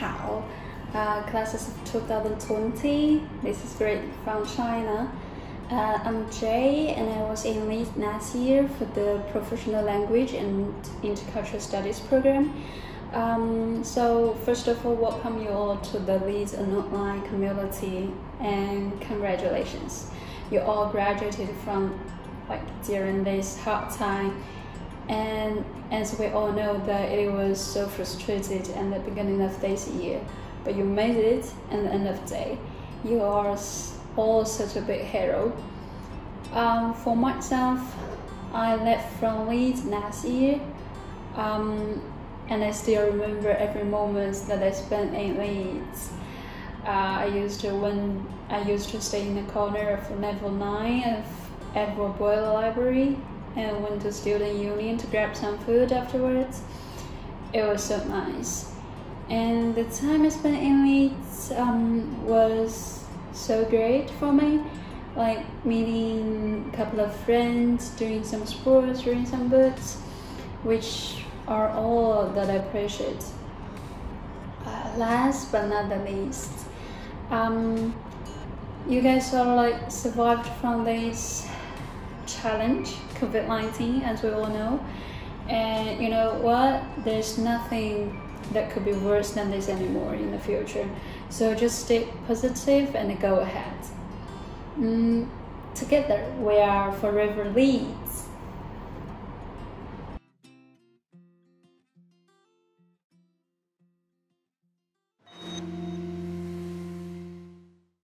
Hao, uh, classes of 2020. This is great from China. Uh, I'm Jay, and I was in Leeds last year for the Professional Language and Intercultural Studies program. Um, so, first of all, welcome you all to the Leeds Online community, and congratulations! You all graduated from like during this hard time and as we all know that it was so frustrated at the beginning of this year but you made it at the end of the day. You are all such a big hero. Um, for myself i left from leeds last year um, and i still remember every moment that i spent in leeds. Uh, i used to when i used to stay in the corner of level 9 of edward boyle library and went to student union to grab some food afterwards. It was so nice. And the time I spent in Leeds um, was so great for me. Like meeting a couple of friends, doing some sports, reading some books, which are all that I appreciate. Uh, last but not the least, um, you guys all like survived from this challenge, COVID 19, as we all know. And you know what? There's nothing that could be worse than this anymore in the future. So just stay positive and go ahead. Mm, together, we are Forever Leeds.